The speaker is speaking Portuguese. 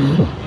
Mm-hmm.